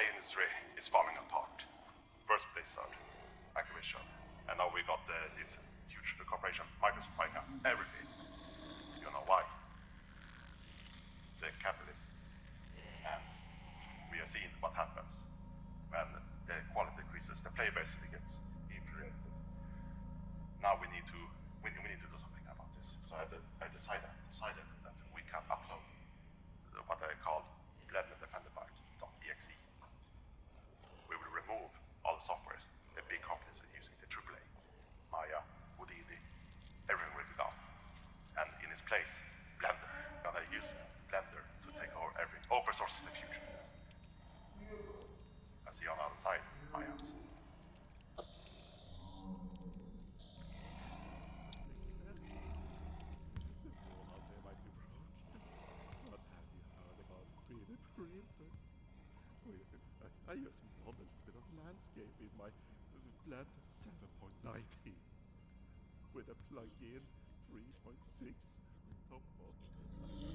CSO1. The AAA industry is falling apart. First place Blizzard, Activision, and now we got uh, this huge corporation, Microsoft buying everything. You know why? The capitalists. And we are seeing what happens when the quality decreases. The player basically gets infuriated. Now we need to we, we need to do something about this. So I, I decided decided place, Blender. Gonna use Blender to take over everything. Open source is the future. I see on the other side, my hands. The wall out there might be broken. But have you heard about 3D printers? We- I, just modeled a landscape in my Blend 7.90 with a plug-in 3.6 of.